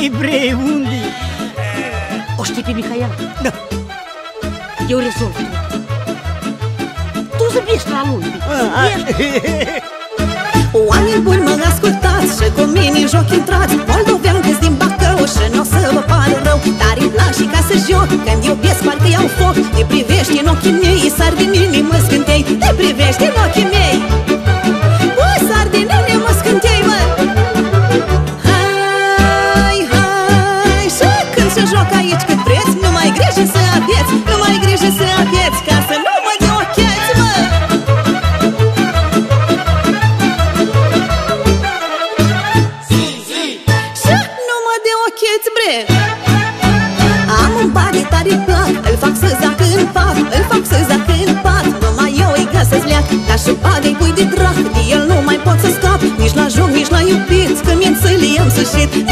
Unde bre, unde O știi pe Mihaela? Da. Eu rezolv. Tu Tu zâmbești la lui Oameni buni, mă ascultați Și cu mine joc intrați. Moldovean că din Bacău Și n-o să vă pară rău. Dar îmi plac și ca să joc Când iubesc, parcă iau foc. Te privești în ochii mei Sar din inimă scântei. Te privești în ochii mei. Mă de ocheți, bre. Am un bani tare plac Îl fac să zacă în pat Îl fac să zacă în pat. Numai eu îi găsesc leac Ca și bani pui de drac. De el nu mai pot să scap Nici la joc, nici la iubit Că mințele i-am sușit Nici la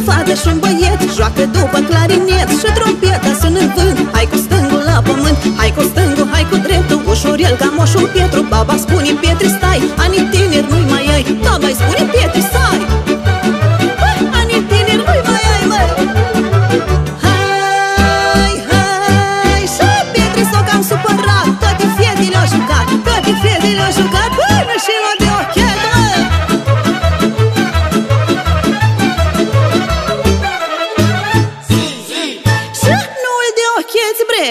o fată și un băiet Joacă după clarinet Și trompeta sună în vânt. Hai cu stângul la pământ Hai cu stângul, hai cu dreptul Ușurel ca moșul Pietru. Baba spune Pietri stai Anii tineri nu-i mai ai. Baba îi spune Pietri ocheți, bre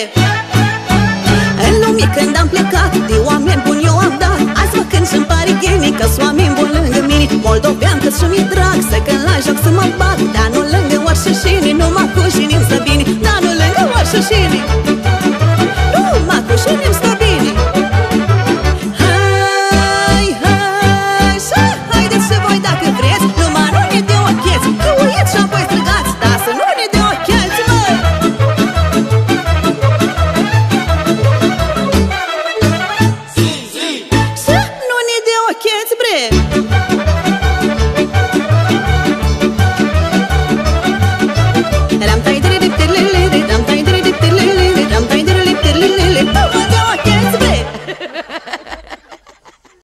În lume când am plecat De oameni buni eu am dat. Azi mă când și-mi pare ghene Că-s oameni buni lângă mine. Moldovean că și-mi drag Să când la joc să mă bag Dar nu lângă orșășini Numai cu jinim să vine Dar nu lângă orșășini